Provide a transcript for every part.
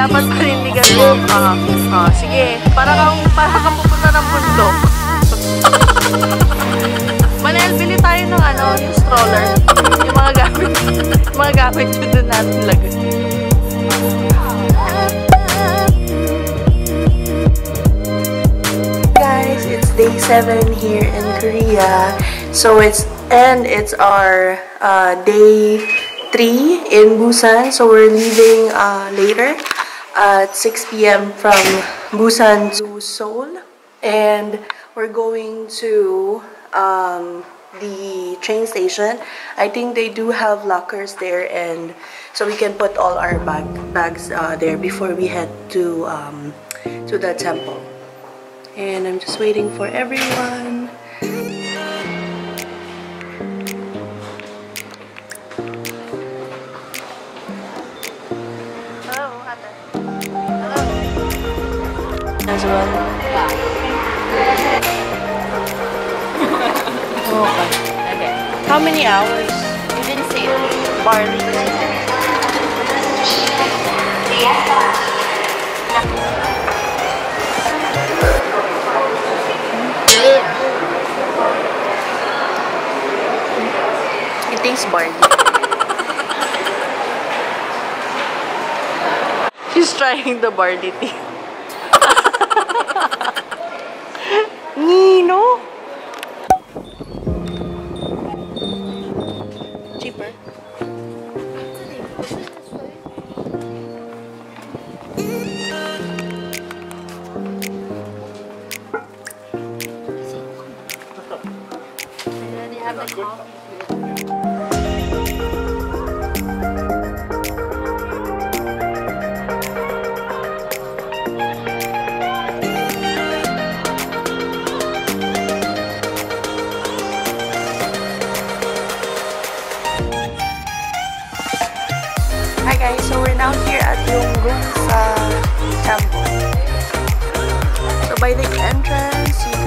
dapat panindigan mo. Ah, ah, sige. Para kang, para kang pupunta ng bundok. Manel, bili tayo ng ano, yung stroller. Yung mga gamit. yung mga gamit yun doon natin lagay. Guys, it's day 7 here in Korea. So it's, and it's our uh, day 3 in Busan. So we're leaving uh, later at 6 p.m. from Busan to Seoul. And we're going to um, the train station. I think they do have lockers there and so we can put all our bag, bags uh, there before we head to, um, to the temple. And I'm just waiting for everyone. Okay. Okay. How many hours? You didn't say it. Barley. It tastes barley. She's trying the barley tea. Nino?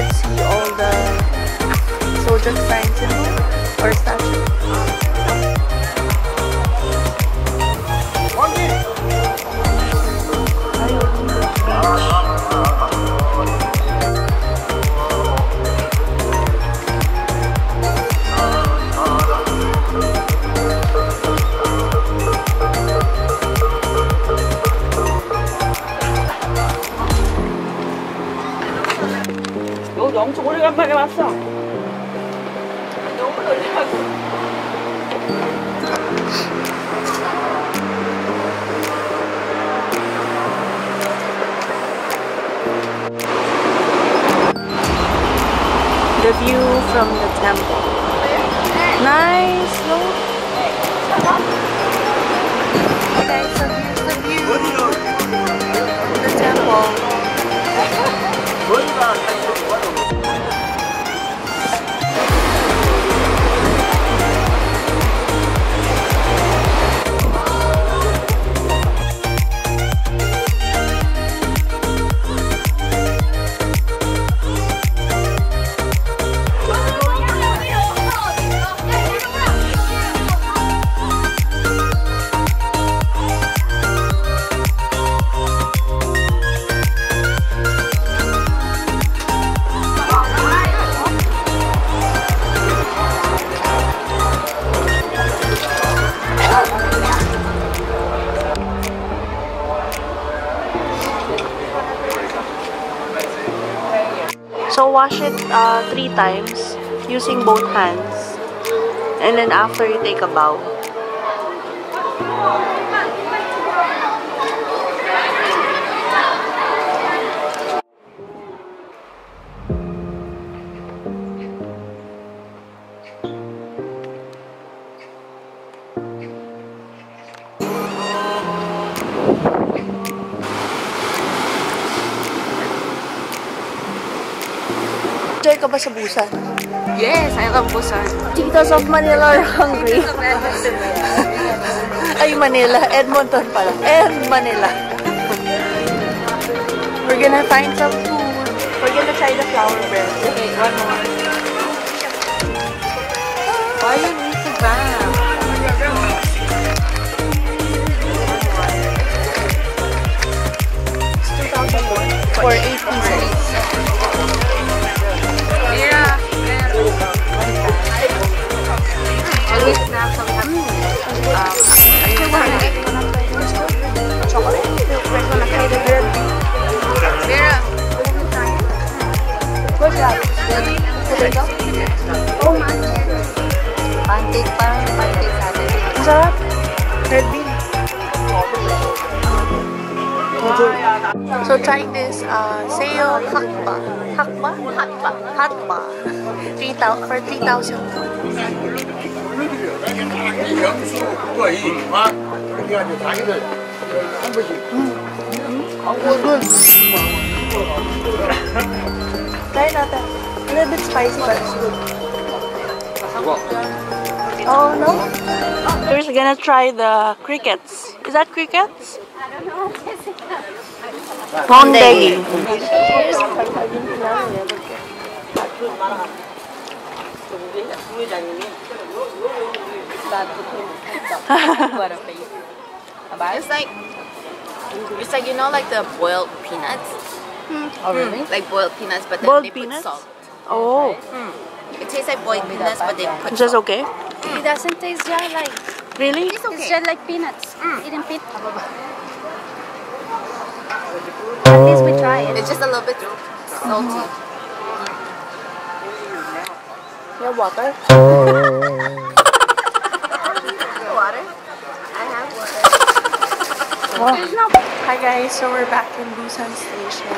Can see all the zodiac sign symbol or statue. 왔어. 너무 놀라고. The view from the temple. Nice, Wash it uh, three times using both hands. And then after you take a bow. Ka ba sa Busan? Yes, I love Busan. Titos of Manila are hungry. Ay, Manila. Edmonton pala. And Manila. We're gonna find some food. We're gonna try the flour bread. Okay, one more. Why you need to grab? Pancake, parang pancake sa atin. Ang sarap. Red bean. So trying this uh, Seo Hakba. Hakba? Hatba. Hatba. 3,000 for 3,000. Good. Try natin. A little bit spicy but it's good. Oh no? We're gonna try the crickets. Is that crickets? Beondegi. What a face. It's like, it's like, you know, like the boiled peanuts? Mm-hmm. Oh, really? Mm. Like boiled peanuts, but then Boiled they peanuts? put salt. Oh, mm. It tastes like boiled peanuts, but they put is this salt. okay? Mm. It doesn't taste just like Really? It's okay. it's just like peanuts. Eating peanuts. Oh. At least we try it. It's just a little bit salty. Mm-hmm. Yeah, water. Water? I have water. There's no Hi guys, so we're back in Busan Station.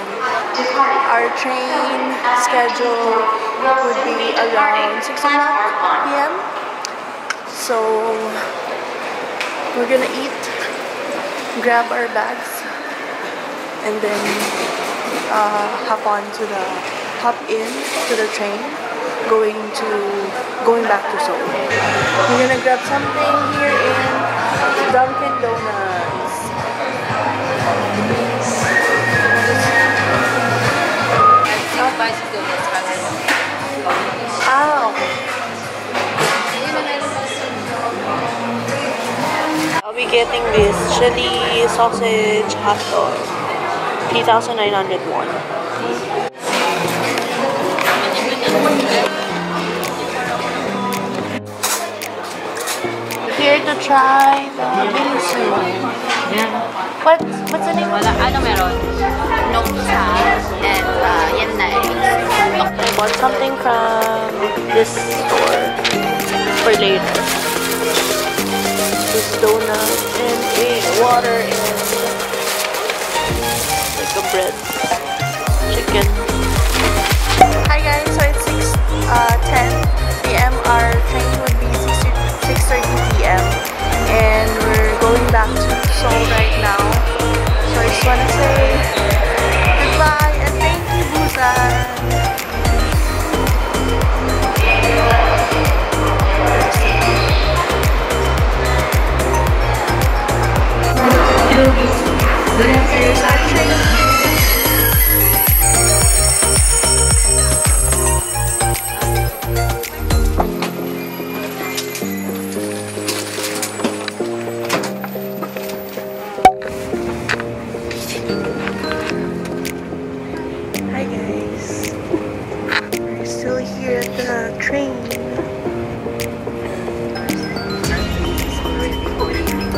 Our train schedule would be around 6 o'clock p.m. So we're gonna eat, grab our bags, and then uh, hop on to the hop in to the train going to going back to Seoul. We're gonna grab something here in Dunkin' Donuts. Getting this chili sausage hot dog. 3,901. Here to try the bingsu. What, what's the name? Wala, ano meron? Nokcha and uh, yennae. I bought something from this store for later. This donut and a water and like a bread, chicken. Hi guys, so it's 6 uh, 10 p.m. Our train would be 6 6:30 p.m. and we're going back to Seoul right now. So I just wanna say goodbye and thank you, Busan.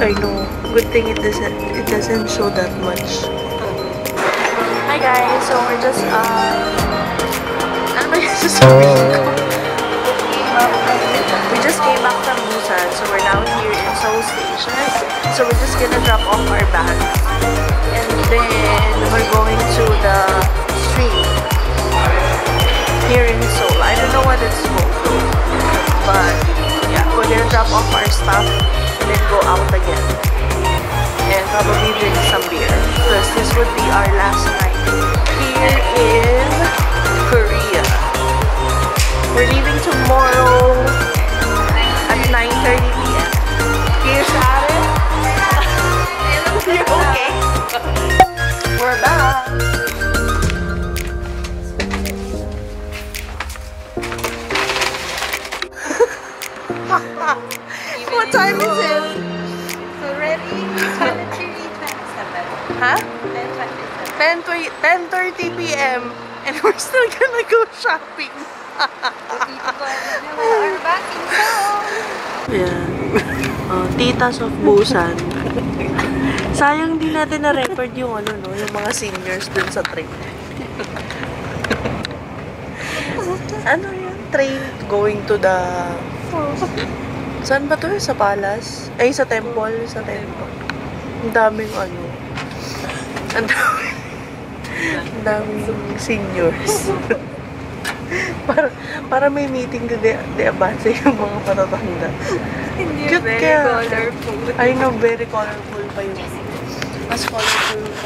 I know. Good thing it doesn't it doesn't show that much. Hi guys, so we're just uh ano ba yung sasabihin ko? We just came back from Busan, so we're now here in Seoul Station. So we're just gonna drop off our bags. And then we're going to the street here in Seoul. I don't know what it's called though. But yeah, we're drop off our stuff and then go out again. And probably drink some beer. Because this would be our last night here in Korea. We're leaving tomorrow gonna go shopping. We're back in town. Yan. Oh, titas of Busan. Sayang di natin na-record yung ano, no, yung mga seniors dun sa train. ano yun? Train going to the... Saan ba to? Sa palace? Ay, sa temple. Sa temple. Ang daming ano. Ang daming... Daming seniors. para, para may meeting de, de abase yung mga patatanda. Hindi Cute very kaya. colorful. I know, very colorful pa yun. Mas colorful pa